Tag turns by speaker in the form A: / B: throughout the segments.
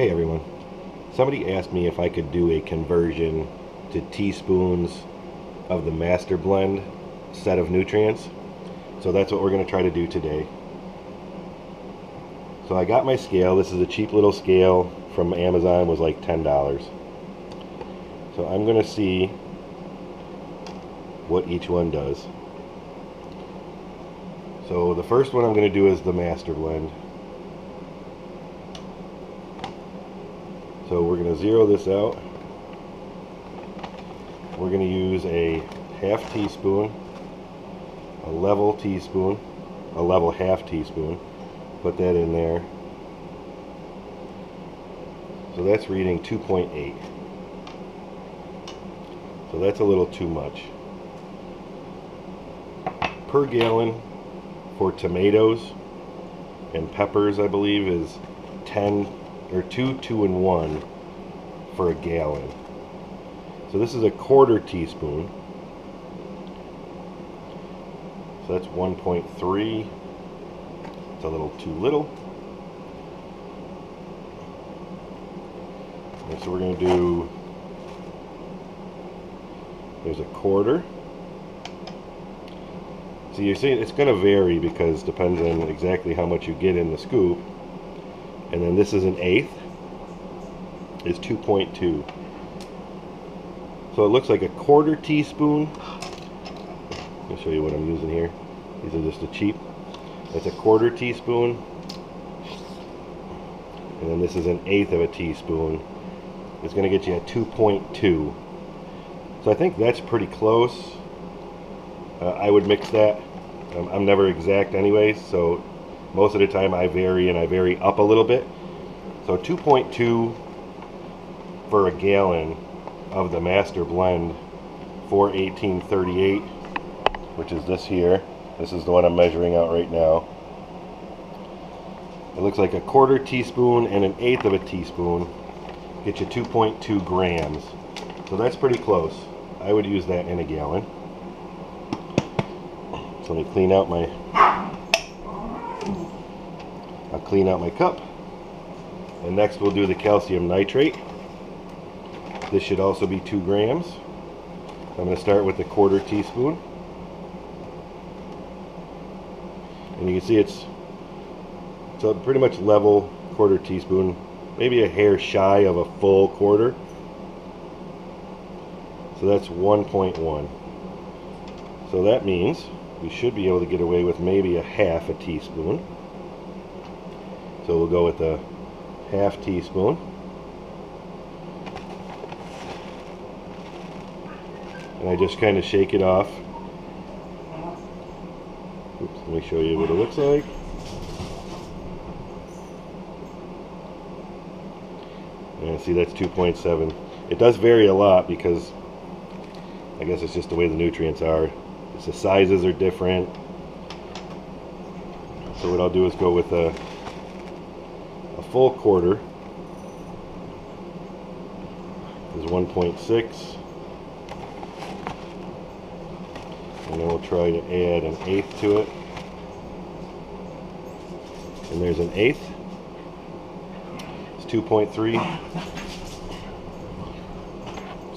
A: Hey everyone. Somebody asked me if I could do a conversion to teaspoons of the Masterblend set of nutrients. So that's what we're going to try to do today. So I got my scale. This is a cheap little scale from Amazon. Was like $10. So I'm going to see what each one does. So the first one I'm going to do is the Masterblend. We're going to zero this out. We're going to use a half teaspoon, a level teaspoon, a level half teaspoon. Put that in there. So that's reading 2.8. So that's a little too much. Per gallon for tomatoes and peppers, I believe, is 10 or 2, 2 and 1 for a gallon. So this is a quarter teaspoon. So that's 1.3. It's a little too little. And so we're going to do, there's a quarter. So you see, it's going to vary because depends on exactly how much you get in the scoop. And then this is an eighth, is 2.2. So it looks like a quarter teaspoon. Let me show you what I'm using here. These are just a cheap. That's a quarter teaspoon. And then this is an eighth of a teaspoon. It's going to get you a 2.2. So I think that's pretty close. Uh, I would mix that. Um, I'm never exact anyways, so most of the time I vary and I vary up a little bit. So 2.2 for a gallon of the Masterblend for 1838, which is this here. This is the one I'm measuring out right now. It looks like a quarter teaspoon and an eighth of a teaspoon get you 2.2 grams. So that's pretty close. I would use that in a gallon. So let me clean out my I'll clean out my cup. And next we'll do the calcium nitrate. This should also be 2 grams. I'm going to start with a quarter teaspoon. And you can see it's, it's a pretty much level quarter teaspoon, maybe a hair shy of a full quarter. So that's 1.1. So that means we should be able to get away with maybe a half a teaspoon. So we'll go with a half teaspoon. And I just kind of shake it off. Oops, let me show you what it looks like. And see that's 2.7. It does vary a lot because I guess it's just the way the nutrients are. The sizes are different. So what I'll do is go with a, a full quarter. Is 1.6 and then we'll try to add an eighth to it. And there's an eighth. It's 2.3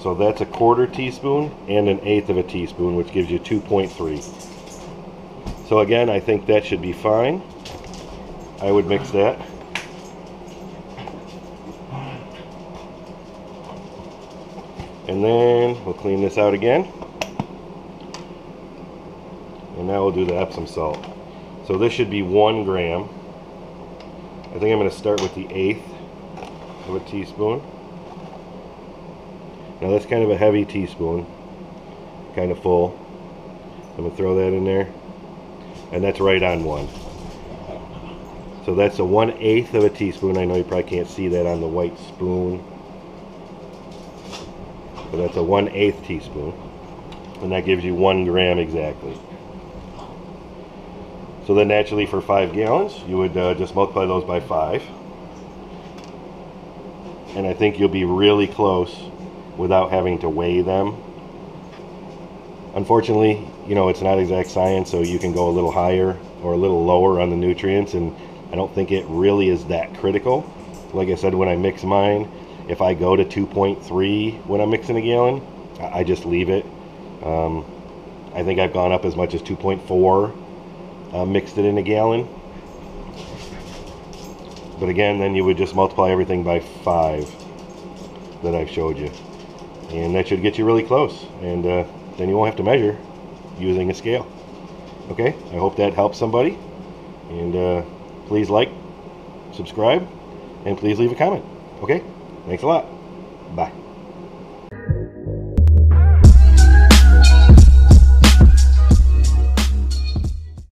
A: so that's a quarter teaspoon and an eighth of a teaspoon which gives you 2.3 so again I think that should be fine I would mix that and then we'll clean this out again and now we'll do the Epsom salt. So this should be one gram. I think I'm going to start with the eighth of a teaspoon. Now that's kind of a heavy teaspoon, kind of full. I'm going to throw that in there. And that's right on one. So that's a one eighth of a teaspoon. I know you probably can't see that on the white spoon. But that's a one eighth teaspoon. And that gives you one gram exactly. So then naturally for five gallons, you would uh, just multiply those by five. And I think you'll be really close without having to weigh them. Unfortunately, you know, it's not exact science, so you can go a little higher or a little lower on the nutrients, and I don't think it really is that critical. like I said, when I mix mine, if I go to 2.3 when I'm mixing a gallon, I just leave it. Um, I think I've gone up as much as 2.4, uh, mixed it in a gallon. But again, then you would just multiply everything by 5 that I've showed you. And that should get you really close. And uh, then you won't have to measure using a scale. Okay, I hope that helps somebody. And uh, please like, subscribe, and please leave a comment. Okay, thanks a lot. Bye.